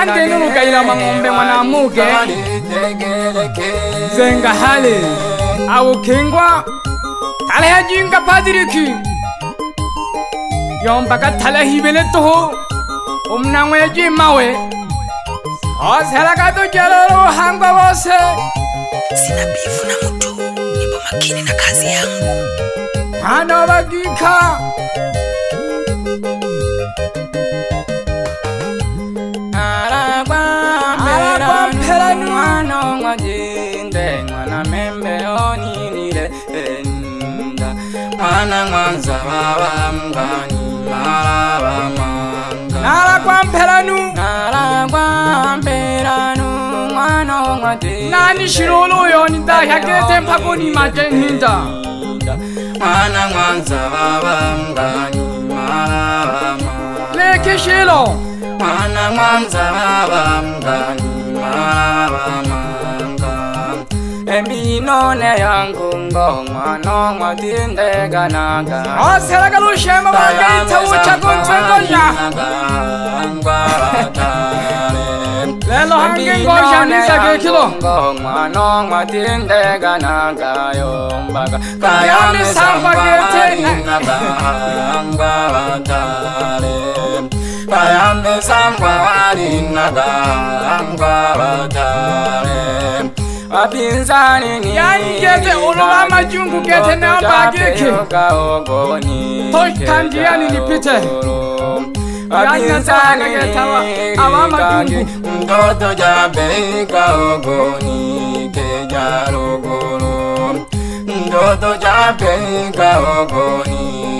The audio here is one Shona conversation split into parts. andeniukayila mang'ombe mwanamuke zenga hale awukingwa taleha jinga padiriki yombaka talehibele toho omunang'oye jimawe ozelaka tujelolo uhangwa wose sinabifu na mutuu makini na kazi yangu ana wakika mwanza vava mbani mara vamanga nara kwa mpelanu mwate nani shirulu uyo nitahyakete mphakoni mate nhinda mana mwanza vavamngani malavama lekeshelo mana mwanza vavamngani malavama eminone yangungo mwano mwatindeganaga oselakalushema wakeitha uchakuntwekonya angwaatale Elo hangi ngoja nisa ke kilo Mwano mwati ndega na kayo mbaga Kaya nisa mbagete Nga bahanga watare Kaya nisa mbawani nga bahanga watare Wapinzani ni Yangete ulama jungu kete na mbagike Toshkandiani nipite Mbaga akinsanigatawa abamatungu ndoto ja beka ogoni keja rogoro ndoto ja beka ogoni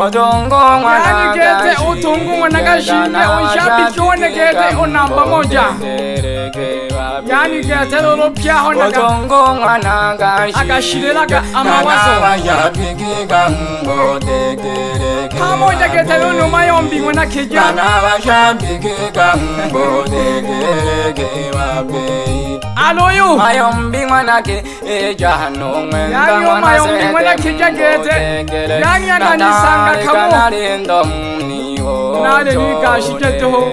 odongo mwanageze utungumwe na gashinde ushabishone geze unamba moja yani teteroropya honaaongo mwananga akashirelaka amawazoayapikika mbodekerekekamojaketelo numa yombi mwenakejana washapikika mbodekerekewape aloyu mayombi mwanake ejano mwenaomayombi mwanakeja gete yani akanisanga kamo nalenikashijetoho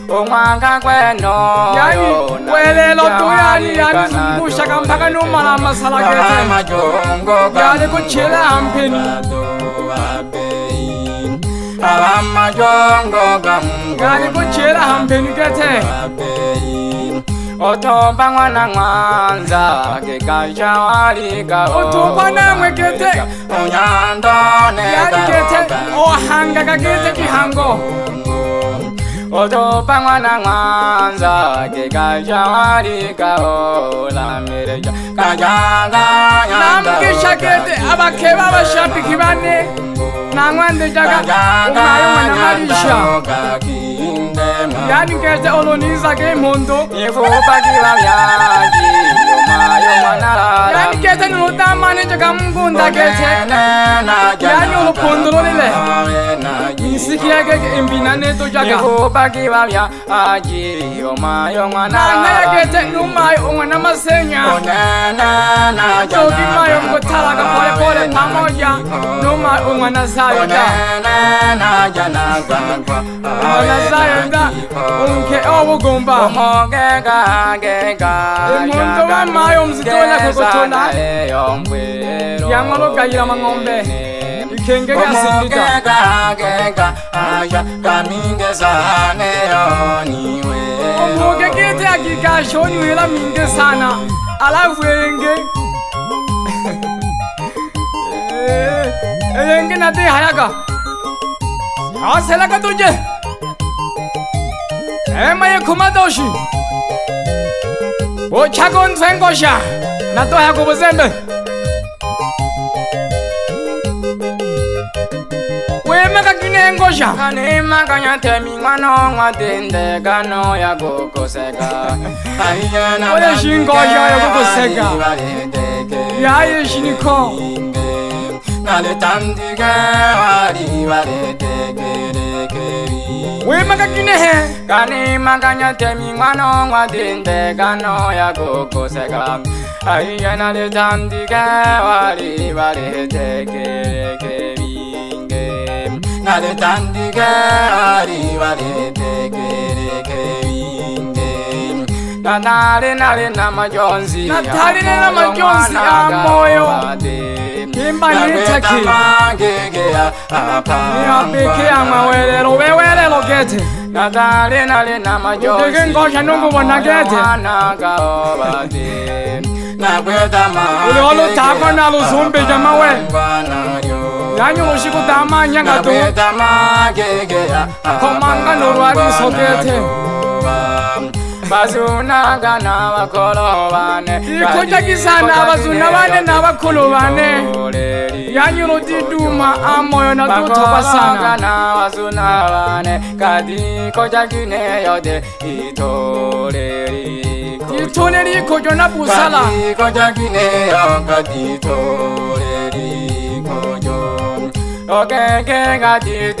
onwanga kwenoyaikwelelo tuyani yani zimbusha kamphaka nomala masalakeyani kuchela hampeni yani kuchela hampeni kete otomba ngwana ngwanza kekaja walika otomba namwe kete onyandonekayani kete ohanga oh, kakete kihango oh, otopa mwana mwanza ke kajawalikaolamereja kajanganamkishakete abakeba abashapiki bane nangwande jakaaomwenamalisha yani keze oloniza ke mhondo ifupakila vyaji yanikete niutamanije kamgundakeeyanyuukundululile nisikiyake imbinanetujaganayakete numayo ungana masenyaokimayo ngutalaga polepole pamoja numayo ungana zayoja obugumbamuntu wamayi omuzitonakokotonayamaloganyira amaombe ikengeomuge gete agikasha onywera minge sana alavwenge eyenge eh, nadehayaga aselakatunje ema yekhumatoshi uchakunsengosha natohakubuzembe yayeshinikoaletandike aliwalete uimakakinehe kanimakanyatemi mwana ngwatinde kano yakukoseka aiyenalitandike wali valitekeke vinge nalitandike wali valitekeleke vinge natalinalinamajonzi natalinena majonzi amoyo ate na ngimbanitekiapiki yamwawelelo wewelelo gete ndadalinalinamajoudiki ngosha nungubona gete uli olutako naluzumbija mawe yanyulushikutamanyangatu komanga nulwaliso gete bazuna gana bakolobane ikojagisana bazuna bane nabakolobane yanyurodiduma amoyo nadutobasanagana bazuna bane kadi kojagine yode itoreri itoreri ikojo na busala itoreri ikojo okeke gadid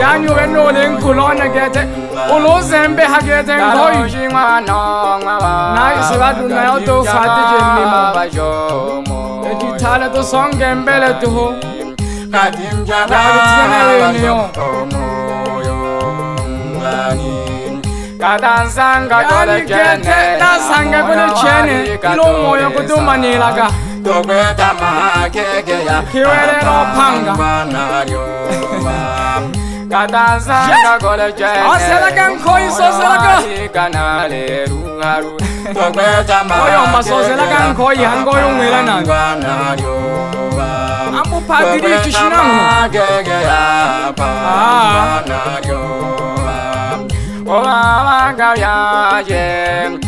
yanyuwe n'oli nkulona gete uluzembe hagete ngoyi nayise baduna yo tufatije mima ejitale tusonge mbele tuhu kadinjanaluzeneliniyo kadansanga kadikete dasange kulichene ilumoyo kutumanilaga oh, makeke ya Kiwele no panga na nyuma Katazanga kole chete Oselaka nkoi soselaka Kana leru haru Tukweta makeke ya Oyo masoselaka nkoi hango yungwela na Kana nyuma Ambu pagiri kishinangu makeke ya Panga ah. na nyuma Oba wanga vyaje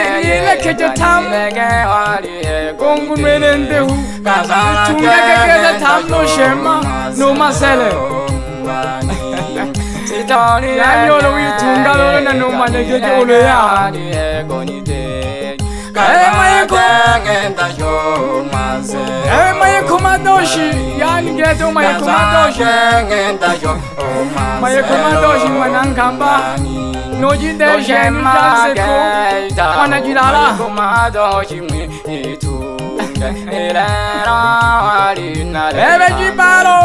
yerekeje tamege ariye gongumene ndehu tungegegeze tamnoshema nomasele nanyolo witunga lone nomanegege oloya emayekomadoshi yanigede omayekomadoshi mayekomadoshi manangambai noji ndé jeune dance ko wana jilala ko ma do ji mi itu era ra ali na re be ji paro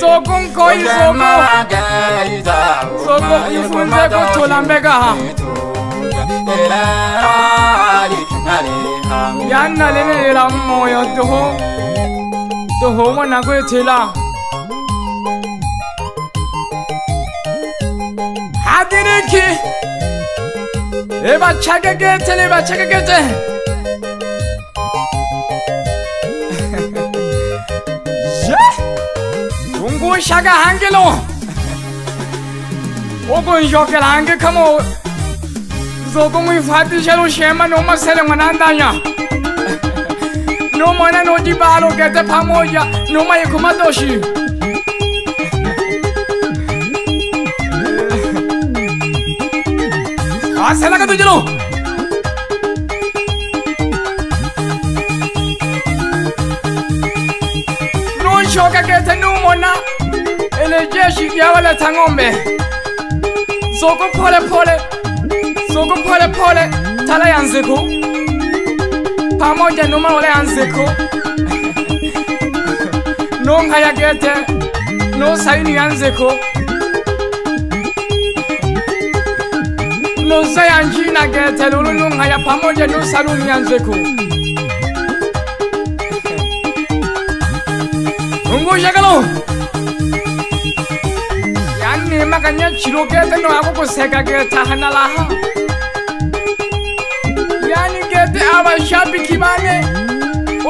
sokun ko isoko sokun isun se ko tola mega ha era ra ali na re ha yan na le ne ra mo yo to ho to ho wana ko tela आदिर के ए बच्चा के के चले बच्चा के के चले O hangi lo ogo njoke hangi kamo zogo mu fati shelo shema no masele mwanandanya no mwana no jibalo kete pamoja no maye masela ka tsenyelo nonshoka ke tsene o mona ele jeshi ke a waletshang ombe soko phole phole soko phole phole thala yang zeko pamoja noma ole yang zeko nonkhaya kete no saini yang zeko nozayanjinagetelo lulungaya pamoje nusalumianzeku ungujekalo yanimakanya cilugete noakukuseka getahanalaha yani gete abashabiki bane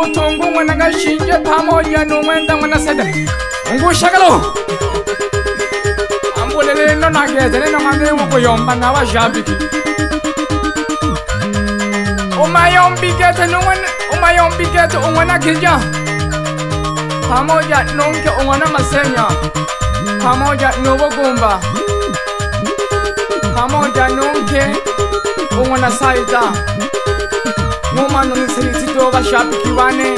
utungu mwanaga shinje pamoja numwenda mwana sede ungushakalo ninonakeza ninongamewokuyomba ngavashabiki umayombikete umayombikete ungwenakija pamoja nonke ungwena masenya pamoja nuvugumba pamoja nonke ungwena saita numanonisilisitovashabiki vane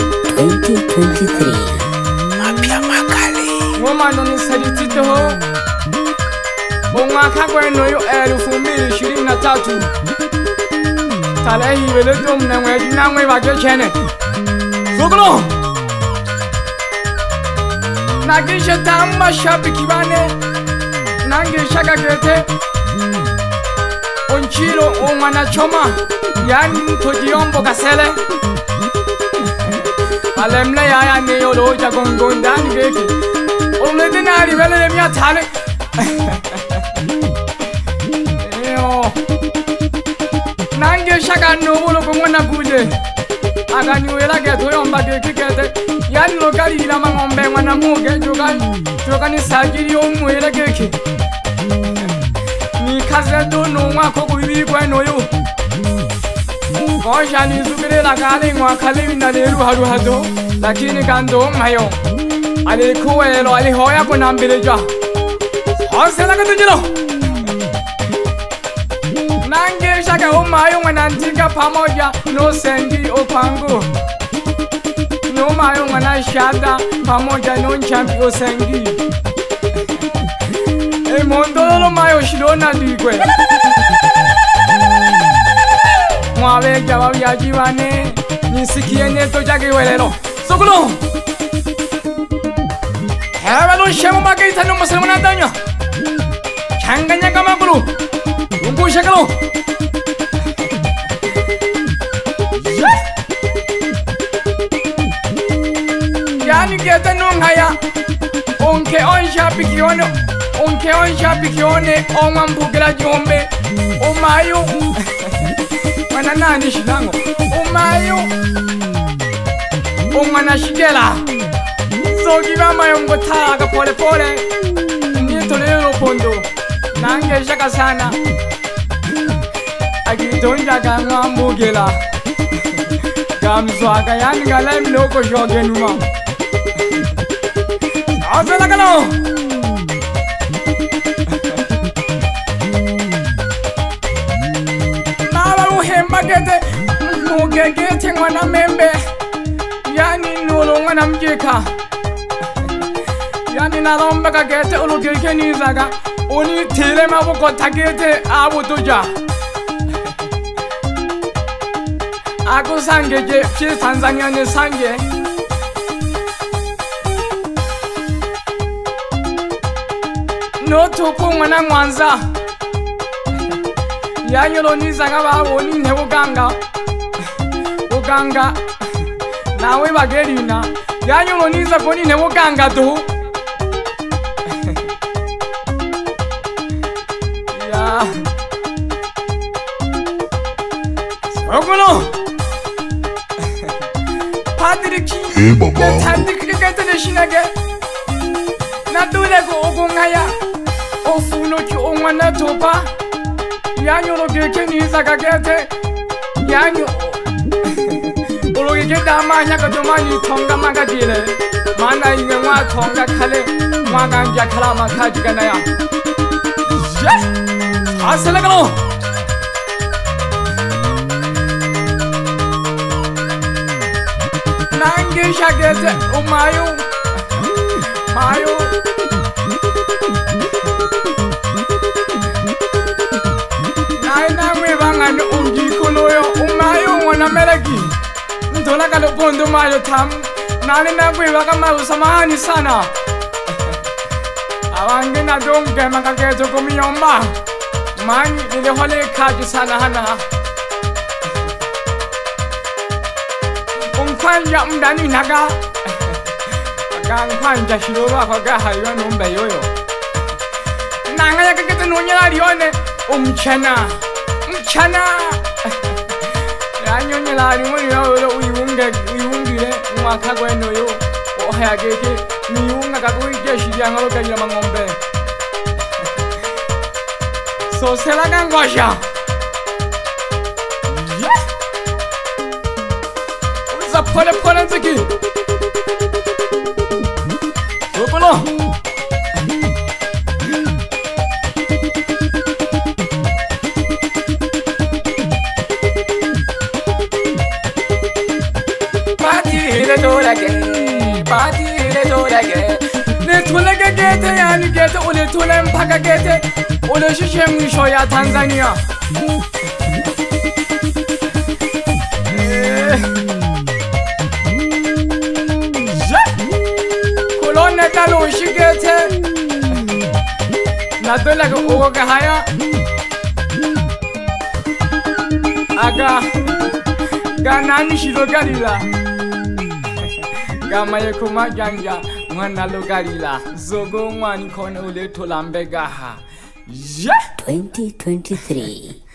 ngumanonisilisitoho ngomwaka gwenoyo eri fumbiri 23 taleyibeletomunenwe ejinanwe bagechene zogolo nagishe tamba shabiki bane nange shagagete onchilo omwana choma yani ntojiyombo kasele alemle yaya neyolooja gongondanigeke omledenaribelelemya tale yo nange shakanu bulu kumwana kuje akani wela ke toyomba ke kikete yani lokali ila mangombe mwana muke jukani jukani sajiri omwela keke ni kaze dunu mwako kuibi kweno yo Mosha ni zubire la kali mwa kali mina leru haru hato Lakini kando mayo Alikuwe lo alihoya kunambile jwa Hose la kato jilo Hose la kato jilo nangeshaka umayi ungwenandingaphamoya nosendi opangu nomayi ungwenashada phamoya nonjambi osengi emondololomayi oshilonandikwe mwavega vavyajivane nisikiyeneto jakiwelelo sokulo evelushemo makeitani omosele mwenandanywa canganyaka makulu vamos chegar não. Yani que esta no haya. Onke on shapi kione. Onke on shapi kione. On mambugela jombe. Umayo. Mana nani shilango. Umayo. Umana shigela. So give me my umbota. Kapole pole. Nieto leo pondo. Nange shaka sana. Nange shaka sana toyita kangamukela kamswaka yangingalaimiloko jokenuma aswelakalo nabaluhembakete mukekethe ng'wana membe yani lulu ng'wana mjika yani nalombakakete ulutilikeniisaka unitile mabukotakete abutuja ah, akusange chisanzanyani sange notupu mwana mwanza yanyoloniizaka vaawoni ne vuganga uganga nawe vagelina yanyoloniiza koni ne vuganga du Oh, no! 만들었기나단디크리카트를신하게나도라고오공하야오후노기옹나도파야뇨로빌케니사가게테야뇨오로게게다마냐가좀많이통감마가지네만나있는와통각하래와간자카라마카지가나야아슬라가노 ngishakeze umayo mayo naye namwe vangani ungikhuluyo umayo ngona meleki ndola kalo pondo mayo tam nani namwe vaka mayo samani sana avangi na dongema kakezo kumiyomba mani ilihole khaji sana hana kwanja mndani naka akankwanja shirovako akahaiwa nomba iyoyo nanga yakakete nonyela lione umchana mchana yanyonyela limoniyoyo uyiwungile mwaka kwenoyo ohayakeke niyiwunga kakuije shiriangalokajila mang'ombe sosela kangoja so, sa pole pole ziki. Opolo. Party le do lagi. Party le do lagi. Ne tule ke gete ya ni gete ule tule mpaka gete ule shishemu shoya Tanzania. Mm. Atola ke ugo ke haya Aga Ganani shiro garila Gamaye kuma janja Mwana lo garila Zogo mwani kone ule tolambe gaha Yeah 2023